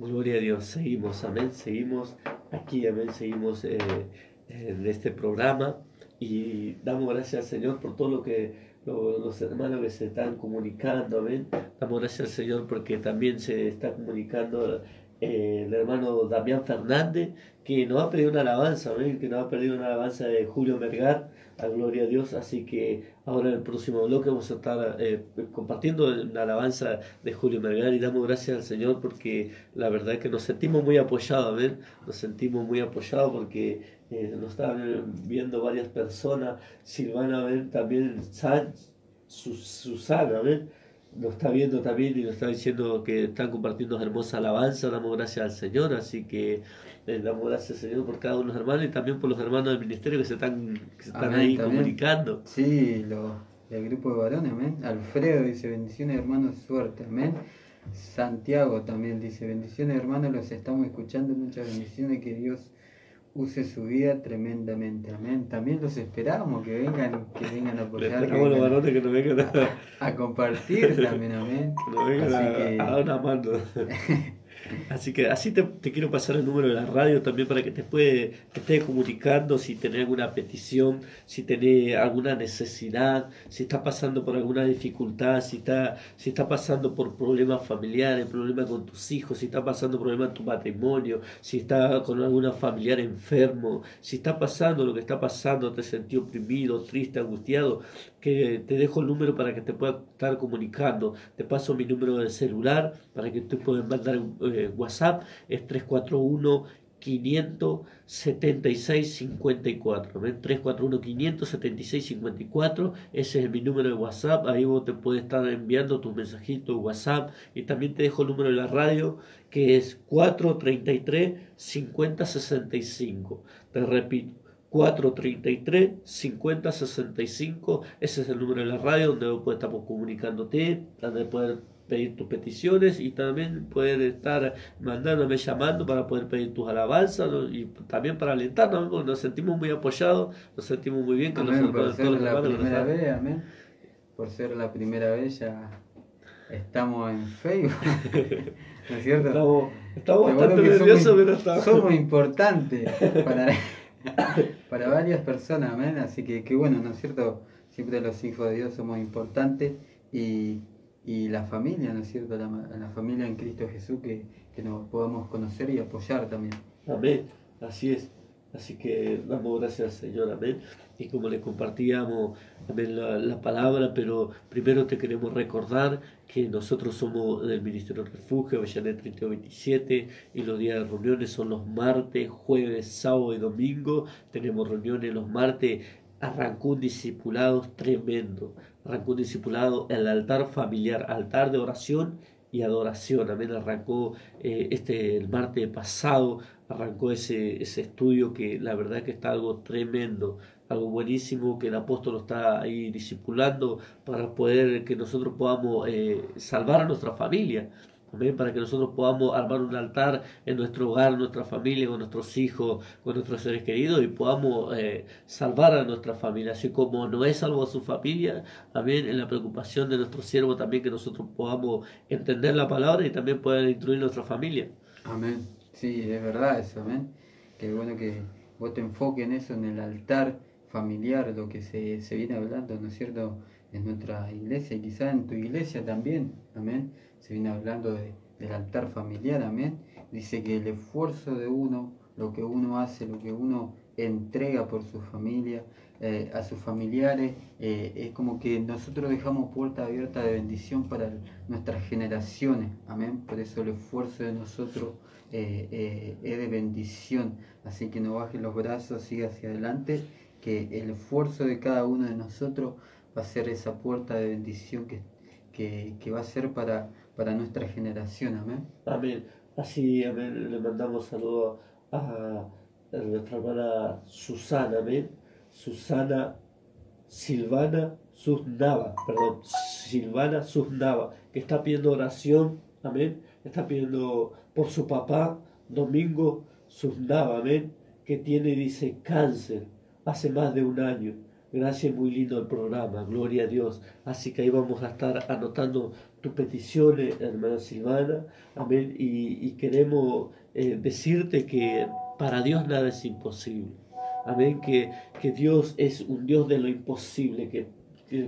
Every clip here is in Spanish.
Gloria a Dios, seguimos, amén, seguimos aquí, amén, seguimos eh, en este programa y damos gracias al Señor por todo lo que los hermanos que se están comunicando, amén. Damos gracias al Señor porque también se está comunicando eh, el hermano Damián Fernández, que nos ha pedido una alabanza, que nos ha pedido una alabanza de Julio Mergar, a gloria a Dios. Así que ahora en el próximo bloque vamos a estar eh, compartiendo una alabanza de Julio Mergar y damos gracias al Señor porque la verdad es que nos sentimos muy apoyados, nos sentimos muy apoyados porque eh, nos están viendo varias personas, Silvana, también Susana, ¿ven? Nos está viendo también y nos está diciendo que están compartiendo hermosa alabanza, damos gracias al Señor, así que eh, damos gracias al Señor por cada uno de los hermanos y también por los hermanos del ministerio que se están, que se están ahí comunicando. Sí, lo, el grupo de varones, amén. Alfredo dice, bendiciones hermanos, suerte, amén. Santiago también dice, bendiciones hermanos, los estamos escuchando, muchas bendiciones, que Dios use su vida tremendamente. Amén. También los esperamos que vengan, que vengan a apoyar. Los que nos vengan a, a, compartir también, amén. Que nos vengan a, una mano. Así que así te, quiero pasar el número de la radio también para que te, puede, te estés comunicando si tenés alguna petición, si tenés alguna necesidad, si estás pasando por alguna dificultad, si está, si está pasando por problemas familiares, problemas con tus hijos, si está pasando problemas en tu matrimonio, si está con alguna familiar enfermo, si está pasando lo que está pasando, te sentí oprimido, triste, angustiado, que te dejo el número para que te pueda estar comunicando. Te paso mi número de celular para que tú puedas mandar eh, WhatsApp. Es 341 576 54 341 576 54 ese es mi número de WhatsApp ahí vos te puedes estar enviando tu mensajito WhatsApp y también te dejo el número de la radio que es 433 5065 te repito 433 5065 ese es el número de la radio donde vos estar comunicándote donde poder pedir tus peticiones y también poder estar mandándome llamando para poder pedir tus alabanzas y también para alentarnos porque nos sentimos muy apoyados nos sentimos muy bien con amén, por ser la primera vez amén por ser la primera vez ya estamos en Facebook ¿no es cierto? estamos, bastante nerviosos pero estamos somos importantes para para varias personas, amén. Así que qué bueno, ¿no es cierto? Siempre los hijos de Dios somos importantes y, y la familia, ¿no es cierto? La, la familia en Cristo Jesús que, que, nos podamos conocer y apoyar también. Amén, así es. Así que damos gracias Señor, amén. Y como le compartíamos amén, la, palabra, pero primero te queremos recordar que nosotros somos del Ministerio Refugio, Avellaneda 3227, y los días de reuniones son los martes, jueves, sábado y domingo. Tenemos reuniones los martes, arrancó un discipulado tremendo. Arrancó un discipulado, el altar familiar, altar de oración y adoración. Amén. Arrancó eh, este el martes pasado arrancó ese, ese estudio que la verdad que está algo tremendo, algo buenísimo que el apóstol está ahí discipulando para poder que nosotros podamos eh, salvar a nuestra familia. Amén, para que nosotros podamos armar un altar en nuestro hogar, nuestra familia, con nuestros hijos, con nuestros seres queridos y podamos eh, salvar a nuestra familia. Así como Noé salvó a su familia, también en la preocupación de nuestro siervo, también que nosotros podamos entender la palabra y también poder instruir nuestra familia. Amén. Sí, es verdad eso, amén. Qué bueno que vos te enfoques en eso, en el altar familiar, lo que se, se viene hablando, ¿no es cierto?, en nuestra iglesia y quizá en tu iglesia también, amén. Se viene hablando del altar familiar, amén. Dice que el esfuerzo de uno, lo que uno hace, lo que uno entrega por su familia, eh, a sus familiares, eh, es como que nosotros dejamos puerta abierta de bendición para nuestras generaciones, amén. Por eso el esfuerzo de nosotros eh, es de bendición. Así que no baje los brazos, siga hacia adelante, que el esfuerzo de cada uno de nosotros va a ser esa puerta de bendición que, que, va a ser para, para nuestra generación. Amén. Amén. Así, amén. Le mandamos saludos a, nuestra hermana Susana, amén. Susana Silvana Susnava, perdón, Silvana Susnava, que está pidiendo oración, amén, está pidiendo por su papá, Domingo Susnava, amén, que tiene, dice, cáncer hace más de un año. Gracias, muy lindo el programa, gloria a Dios. Así que ahí vamos a estar anotando tus peticiones, hermana Silvana. Amén. Y, queremos eh, decirte que para Dios nada es imposible. Amén. Que, que Dios es un Dios de lo imposible, que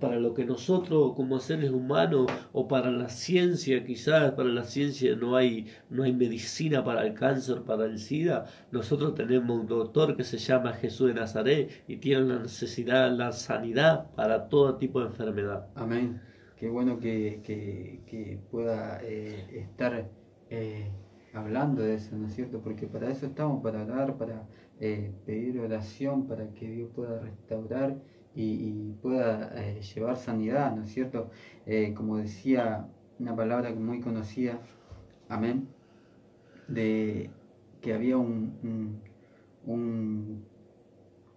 para lo que nosotros como seres humanos o para la ciencia, quizás para la ciencia no hay, no hay medicina para el cáncer, para el SIDA, nosotros tenemos un doctor que se llama Jesús de Nazaret y tiene la necesidad, la sanidad para todo tipo de enfermedad. Amén. Qué bueno que, pueda eh, estar eh, hablando de eso, ¿no es cierto? Porque para eso estamos, para hablar, para eh, pedir oración, para que Dios pueda restaurar y, pueda llevar sanidad, ¿no es cierto? Como decía una palabra muy conocida, amén, de que había un, un,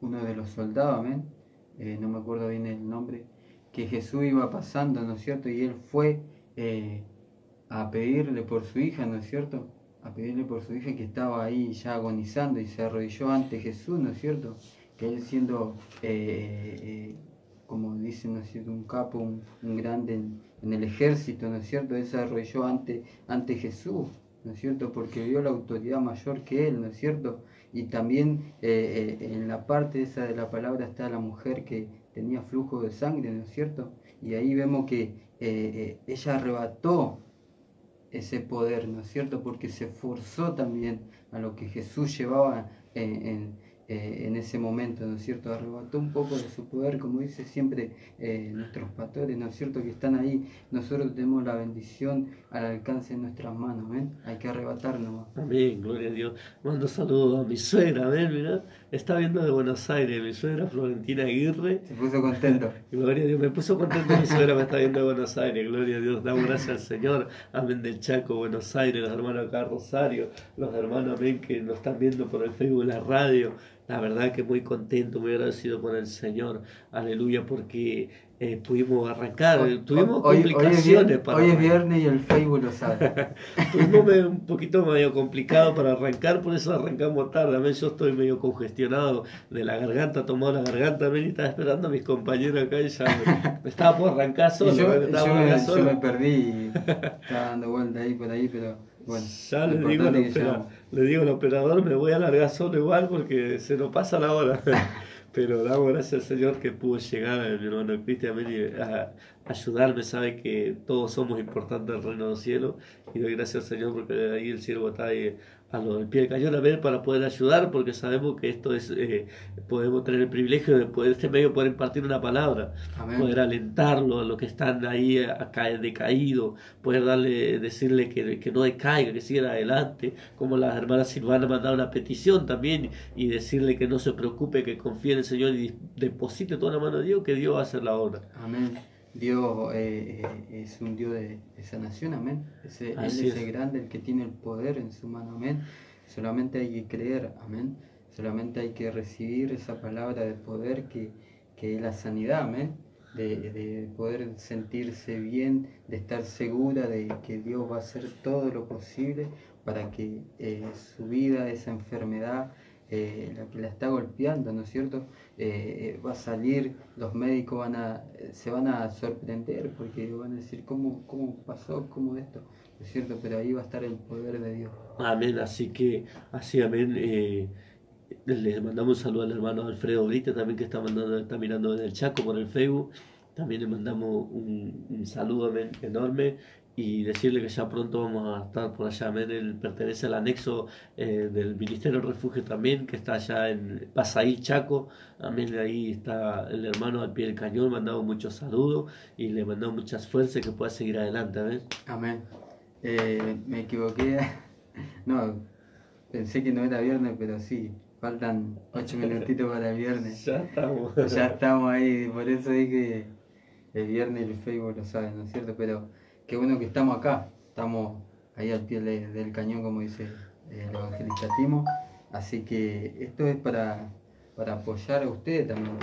uno de los soldados, amén, no me acuerdo bien el nombre, que Jesús iba pasando, ¿no es cierto? Y él fue a pedirle por su hija, ¿no es cierto? A pedirle por su hija que estaba ahí ya agonizando y se arrodilló ante Jesús, ¿no es cierto? que él siendo, eh, eh, como dicen, ¿no es cierto?, un capo, un, grande en, el ejército, ¿no es cierto?, él se arrolló ante, ante Jesús, ¿no es cierto?, porque vio la autoridad mayor que él, ¿no es cierto?, y también eh, en la parte esa de la palabra está la mujer que tenía flujo de sangre, ¿no es cierto?, y ahí vemos que ella arrebató ese poder, ¿no es cierto?, porque se forzó también a lo que Jesús llevaba en eh, en ese momento, ¿no es cierto? Arrebató un poco de su poder, como dice siempre eh, nuestros pastores, ¿no es cierto? Que están ahí. Nosotros tenemos la bendición al alcance de nuestras manos, ¿ven? Hay que arrebatarnos. Amén, gloria a Dios. Mando saludos a mi suegra, ¿ven? Mira, está viendo de Buenos Aires, mi suegra Florentina Aguirre. Se puso contento. gloria a Dios, me puso contento mi suegra me está viendo de Buenos Aires, gloria a Dios. Damos gracias al Señor. Amén del Chaco, Buenos Aires, los hermanos acá Rosario, los hermanos, amén, que nos están viendo por el Facebook la radio. La verdad que muy contento, muy agradecido con el Señor. Aleluya, porque eh, pudimos arrancar. Tuvimos complicaciones hoy para. Hoy es viernes y el Facebook lo sabe. Tuvimos un poquito medio complicado para arrancar, por eso arrancamos tarde. Yo estoy medio congestionado de la garganta, tomado la garganta, y estaba esperando a mis compañeros acá y ya me, estaba por arrancar solo. Yo, me, yo me perdí y estaba dando vuelta ahí por ahí, pero bueno. Ya le digo, le digo al operador, me voy a alargar solo igual porque se nos pasa la hora. Pero damos gracias al Señor que pudo llegar, mi hermano Cristian, a ayudarme. Sabe que todos somos importantes en el reino del cielo. Y doy gracias al Señor porque ahí el siervo está ahí a lo del pie del cañón a ver para poder ayudar, porque sabemos que esto es, eh, podemos tener el privilegio de poder, este medio poder impartir una palabra, poder alentarlo a los que están ahí acá decaídos, poder darle, decirle que, que no decaiga, que siga adelante, como la hermana Silvana mandado una petición también, y decirle que no se preocupe, que confíe en el Señor y deposite toda la mano de Dios, que Dios va a hacer la obra. Amén. Dios eh, eh, es un Dios de, sanación, amén. Ese, él es, el grande, el que tiene el poder en su mano, amén. Solamente hay que creer, amén. Solamente hay que recibir esa palabra de poder que, que es la sanidad, amén. De, poder sentirse bien, de estar segura de que Dios va a hacer todo lo posible para que eh, su vida, esa enfermedad, eh, la que la está golpeando, ¿no es cierto? Eh, eh, va a salir, los médicos van a, se van a sorprender porque van a decir, ¿cómo, cómo pasó? ¿Cómo esto? ¿No es cierto? Pero ahí va a estar el poder de Dios. Amén, así que, así, amén. le mandamos un saludo al hermano Alfredo Brita también que está, mandando, está mirando desde el Chaco por el Facebook. También le mandamos un, un saludo enorme y decirle que ya pronto vamos a estar por allá. Él pertenece al anexo eh, del Ministerio del Refugio también, que está allá en Pasaí, Chaco. Amén, ahí está el hermano al pie del cañón, mandado muchos saludos y le mandamos muchas fuerzas que pueda seguir adelante. Amén. Amén. Eh, me equivoqué. No, pensé que no era viernes, pero sí. Faltan ocho minutitos para el viernes. Ya estamos. Ya estamos ahí, por eso dije el viernes el Facebook lo sabe, ¿no es cierto? Pero qué bueno que estamos acá, estamos ahí al pie del cañón, como dice el evangelista Timo. Así que esto es para, para apoyar a ustedes también,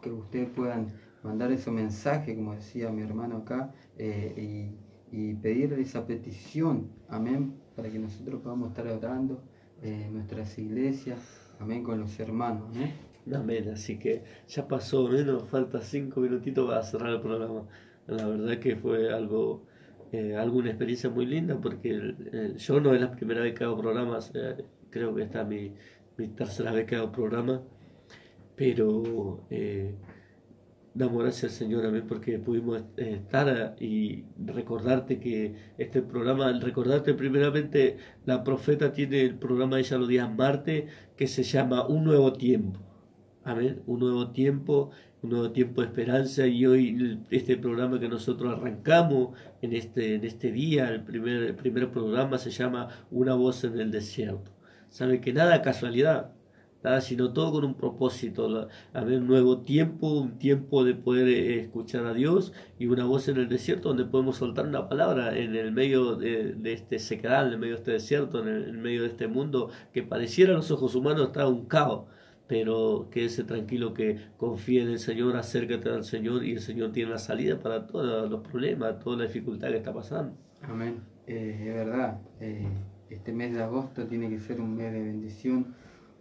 que ustedes puedan mandar ese mensaje, como decía mi hermano acá, eh, y, pedirle esa petición, amén, para que nosotros podamos estar orando en nuestras iglesias, amén, con los hermanos, Amén. Así que ya pasó, menos falta cinco minutitos para cerrar el programa. La verdad que fue algo, eh, alguna experiencia muy linda porque yo no es la primera vez que hago programas, eh, creo que esta es mi, mi, tercera vez que hago programa, pero eh, damos gracias al Señor amén porque pudimos estar y recordarte que este programa, recordarte primeramente, la profeta tiene el programa ella los días martes que se llama Un Nuevo Tiempo. Amén, un nuevo tiempo un nuevo tiempo de esperanza y hoy este programa que nosotros arrancamos en este, en este día, el primer, el primer programa se llama Una voz en el desierto. Sabe que nada casualidad, nada, sino todo con un propósito, haber un nuevo tiempo, un tiempo de poder eh, escuchar a Dios y una voz en el desierto donde podemos soltar una palabra en el medio de, este sequedal, en el medio de este desierto, en el, medio de este mundo que pareciera a los ojos humanos está un caos pero quédese tranquilo que confíe en el Señor, acércate al Señor y el Señor tiene la salida para todos los problemas, toda la dificultad que está pasando. Amén. Eh, es verdad, eh, este mes de agosto tiene que ser un mes de bendición,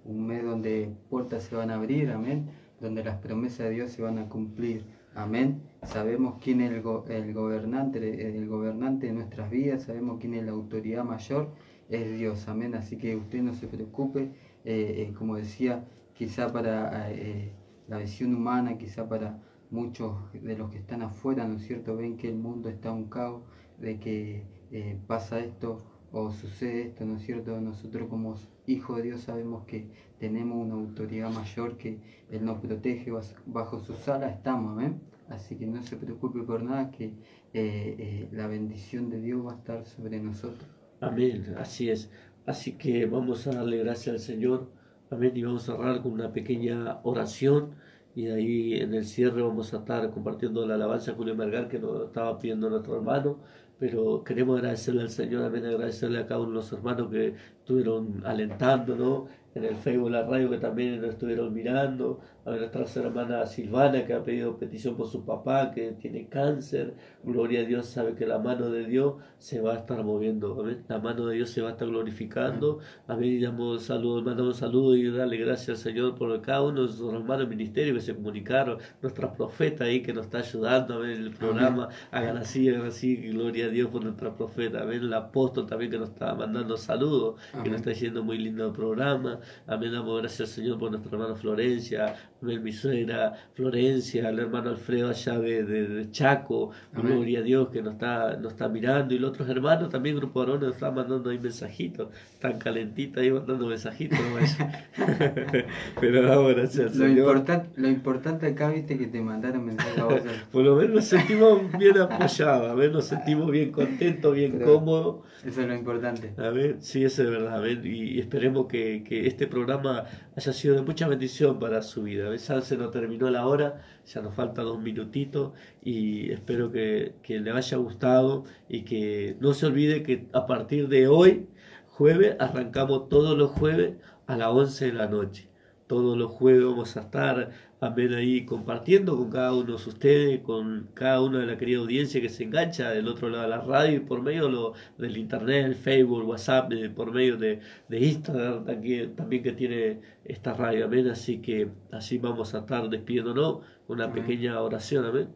un mes donde puertas se van a abrir, amén, donde las promesas de Dios se van a cumplir. Amén. Sabemos quién es el, el gobernante, el gobernante de nuestras vidas, sabemos quién es la autoridad mayor, es Dios. Amén. Así que usted no se preocupe. Eh, como decía, quizá para eh, la visión humana, quizá para muchos de los que están afuera, ¿no es cierto? Ven que el mundo está un caos, de que eh, pasa esto o sucede esto, ¿no es cierto? Nosotros como hijos de Dios sabemos que tenemos una autoridad mayor que Él nos protege, bajo su sala estamos, amén. Así que no se preocupe por nada, que eh, la bendición de Dios va a estar sobre nosotros. Amén, así es. Así que vamos a darle gracias al Señor Amén. Y vamos a cerrar con una pequeña oración. Y ahí en el cierre vamos a estar compartiendo la alabanza Julio Mergar que nos estaba pidiendo nuestro hermano. Pero queremos agradecerle al Señor, amén, agradecerle a cada uno de los hermanos que estuvieron alentándonos en el Facebook, la radio que también nos estuvieron mirando, a nuestra hermana Silvana que ha pedido petición por su papá que tiene cáncer, gloria a Dios, sabe que la mano de Dios se va a estar moviendo, la mano de Dios se va a estar glorificando, amén, damos saludos, mandamos saludos y darle gracias al Señor por cada uno de nuestros hermanos ministerios que se comunicaron, nuestra profeta ahí que nos está ayudando, amén, el programa, hagan así, hagan así, gloria a Dios por nuestra profeta, amén, el apóstol también que nos está mandando saludos, que nos está diciendo muy lindo el programa, Amén, damos gracias al Señor por nuestra hermana Florencia, amén, mi suegra Florencia, el hermano Alfredo allá de, Chaco, gloria a Dios que nos está, nos está mirando, y los otros hermanos también, Grupo Arona, nos están mandando ahí mensajitos, tan calentitos ahí mandando mensajitos. Pero gracias al lo Señor. lo importante acá, viste, que te mandaron mensajes Por lo menos nos sentimos bien apoyados, a ver, nos sentimos bien contentos, bien cómodos. Eso es lo importante. A ver, sí, eso es verdad, a ver, y, esperemos que, que este programa haya sido de mucha bendición para su vida. Ya se nos terminó la hora, ya nos falta dos minutitos y espero que, que le haya gustado y que no se olvide que a partir de hoy, jueves, arrancamos todos los jueves a las 11 de la noche. Todos los jueves vamos a estar amén, ahí compartiendo con cada uno de ustedes, con cada una de la querida audiencia que se engancha del otro lado de la radio y por medio lo, del internet, el Facebook, WhatsApp, por medio de, de Instagram también, también, que tiene esta radio, amén. Así que así vamos a estar despidiéndonos con una pequeña oración, amén.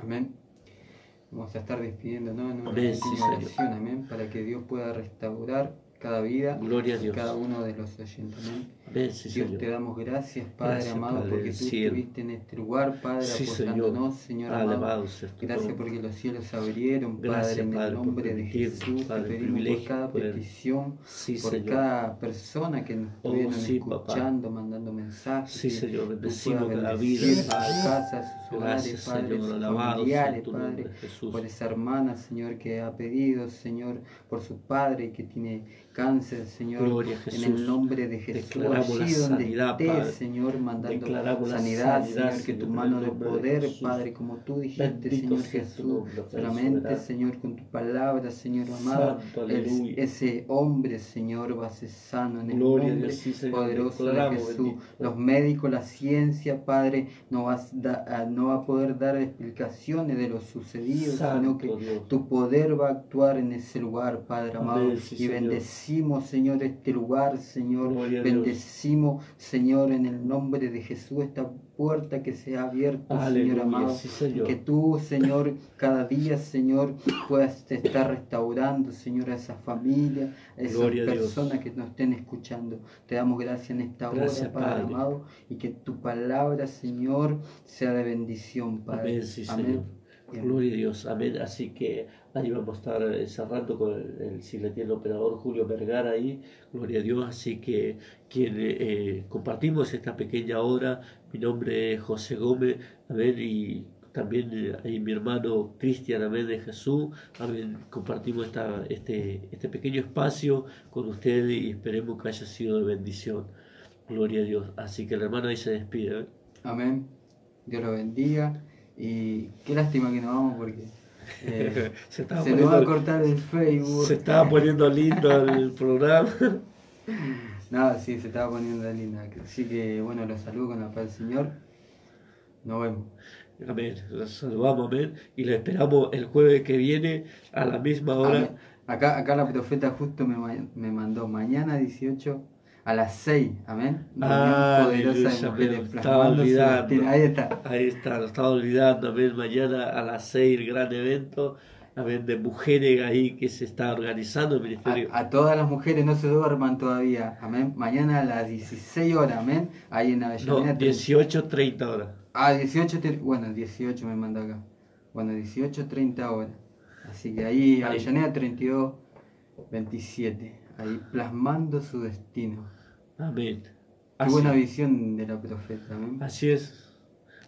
Amén. Vamos a estar despidiéndonos en una pequeña oración, amén, para que Dios pueda restaurar cada vida, Gloria a Dios. cada uno de los oyentes. Dios te damos gracias, Padre amado, porque tú estuviste en este lugar, Padre, aportándonos, Señor, amado. Gracias porque los cielos se abrieron, Padre, en el nombre de Jesús. te pedimos por cada petición, por cada persona que nos oh, estuvieron escuchando, mandando mensajes. Sí, Señor, bendecimos cada vida, Padre. sus hogares, Padre, sus familiares, Padre, por esa hermana, Señor, que ha pedido, Señor, por su padre que tiene cáncer, Señor, en el nombre de Jesús allí donde estés, Señor, mandando sanidad, Señor, que tu mano de poder, Padre, como tú dijiste, Señor Jesús, solamente, Señor, con tu palabra, Señor amado, ese hombre, Señor, va a ser sano en el nombre poderoso de Jesús. Los médicos, la ciencia, Padre, no va, a, no va a poder dar explicaciones de lo sucedido, sino que tu poder va a actuar en ese lugar, Padre amado, y bendecimos, Señor, este lugar, Señor, bendecimos bendecimos, Señor, en el nombre de Jesús, esta puerta que se ha abierto, Aleluya, Señor amado. sí, Señor. Que tú, Señor, cada día, Señor, puedas estar restaurando, Señor, a esa familia, a esas Gloria a Dios. personas que nos estén escuchando. Te damos gracias en esta Gracias, hora, Padre, Padre. amado, y que tu palabra, Señor, sea de bendición, Padre. Amén, sí, Señor. Gloria a Dios, amén. Así que ahí vamos a estar eh, cerrando con el, el si le tiene el operador Julio Vergara ahí, gloria a Dios. Así que quien eh, compartimos esta pequeña hora, mi nombre es José Gómez, amén, y también eh, ahí mi hermano Cristian, amén, de Jesús, amén. Compartimos esta, este, este pequeño espacio con ustedes y esperemos que haya sido de bendición. Gloria a Dios. Así que el hermano ahí se despide. ¿eh? Amén. Dios lo bendiga. Y qué lástima que nos vamos porque eh, se estaba se nos va a cortar el Facebook. Se estaba poniendo lindo el programa. Nada, sí, se estaba poniendo linda. Así que bueno, los saludo con la paz del Señor. Nos vemos. Amén. Los saludamos, amén. Y lo esperamos el jueves que viene a la misma hora. Amén. Acá, acá la profeta justo me, me mandó mañana 18 a las 6. Amén. Ah, poderosa de mujeres estaba olvidando. Ahí está. Ahí está, lo estaba olvidando, amén. Mañana a las 6 el gran evento, amén, de mujeres ahí que se está organizando el ministerio. A, a todas las mujeres no se duerman todavía. Amén. Mañana a las 16 horas. Amén. Ahí en no, Avellaneda. 18, 30 horas. Ah, 18, te- bueno, 18 me manda acá. Bueno, 18, 30 horas. Así que ahí, Ahí. Avellaneda 32, 27. Ahí plasmando su destino. Amén. Qué Así, buena visión de la profeta, amén. así es.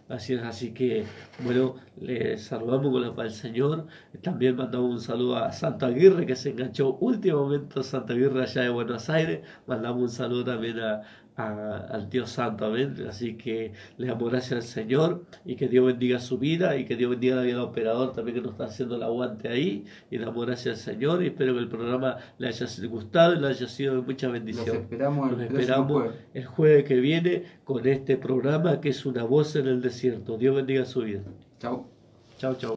Así es, así que, bueno, le saludamos con la paz del Señor. También mandamos un saludo a Santo Aguirre, que se enganchó último momento Santo Aguirre allá de Buenos Aires. Mandamos un saludo también a, a- al Dios Santo, amén. Así que le damos gracias al Señor y que Dios bendiga su vida y que Dios bendiga la vida del operador también que nos está haciendo el aguante ahí. Y le damos gracias al Señor y espero que el programa le haya gustado y le haya sido de mucha Los bendición. esperamos el Los próximo esperamos jueves. el jueves que viene con este programa que es una voz en el desierto. Dios bendiga su vida. Chao. Chao, chao.